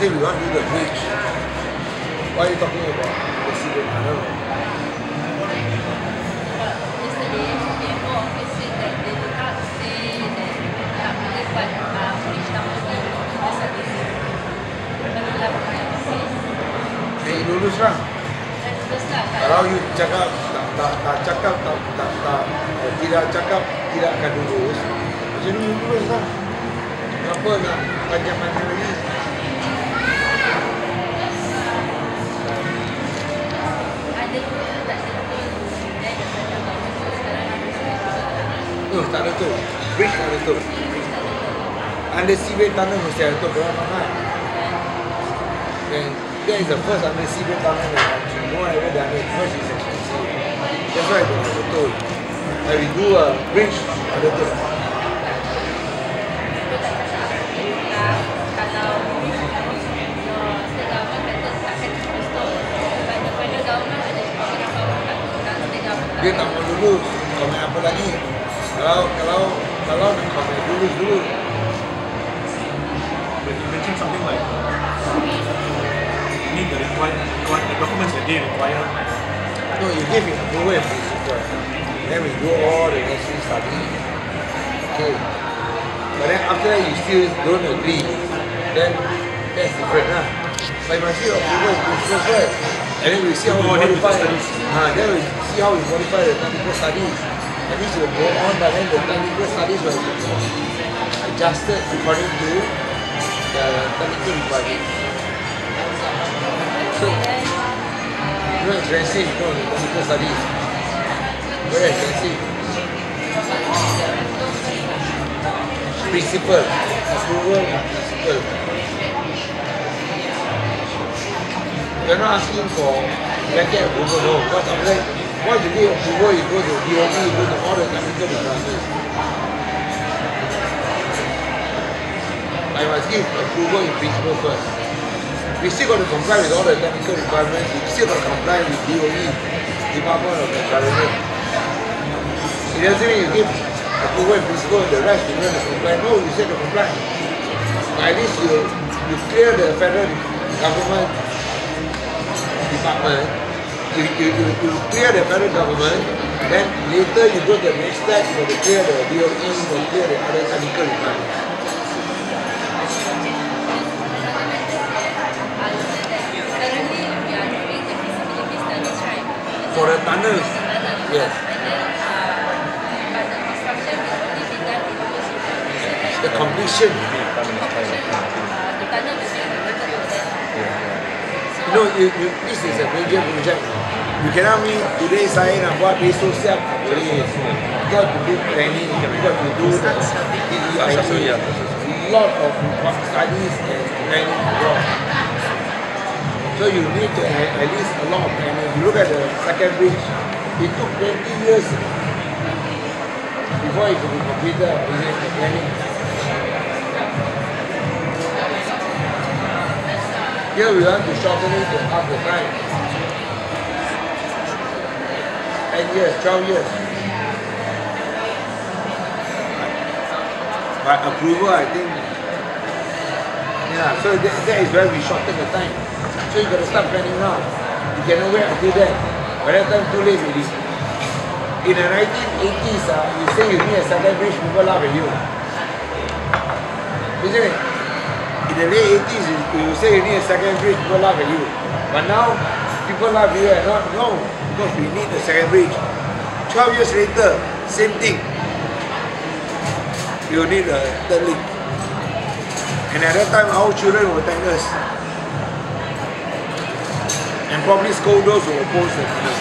say we want to do the bridge. Why are you talking about the civil buat uh, lulus lah. Kalau you cakap tak tak tak cakap tak tak tak eh, tidak cakap tidak akan lulus, macam ni you lulus lah. Kenapa nak panjang-panjang lagi? Oh, tak tu. Bridge tak ada tu. Undersea tunnel mesti ada tu. Korang faham? And that is the first undersea tunnel in the country. No done it. First is expensive. That's why tu ada tu. Like we do a bridge, tak government Dia tak mau lulus. Komen apa lagi? Kalau kalau kalau nak komen lulus dulu. But you mentioned something like uh, you need the required, the documents that they require. No, you give it approval in principle. Then we do all the necessary study. Okay. But then after that you still don't agree, then that's different lah. But you must approval in principle first. And then we see how we Go modify. Ah, then we see how we modify the technical studies. And this will go on, but then the technical studies will be adjusted according to the technical requirements. So, very expensive, you know, the technical studies. Very expensive. Principle. Approval principle. You're not asking for blanket approval, no. Because after that, once you get approval, you go to DOE, you go to all the technical requirements. I must give approval in principle first. We still got to comply with all the technical requirements. We still got to comply with DOE, Department of Environment. It doesn't mean you give approval in principle, the rest you don't have to comply. No, you said to comply. At least you, you clear the federal government department, you, you, you, you clear the federal government, then later you go to the next step, you got to clear the DOE, to clear the other technical requirements. For the tunnels, For. Yes. The areas. the completion. You know, you, you, this is a major project. You cannot mean today saya nak buat besok siap tak boleh. You got to do planning, you got to do the DEIT, lot of studies and planning involved. So you need to have at least a lot of planning. You look at the second bridge, it took 20 years before it could be completed, is it, planning? Here we want to shorten it to half the time. 10 years, 12 years. But approval, I think, yeah, so that, that is where we shorten the time. So you got to start planning now. You cannot wait until then. By that time, too late already. In the 1980s, uh, you say you need a second bridge, people laugh at you. Isn't it? The late 80s, you, you say you need a second bridge, people laugh at you. But now, people laugh at you eh? and not, no, because we need a second bridge. 12 years later, same thing. You need a third link. And at that time, our children will thank us. And probably scold those who oppose the.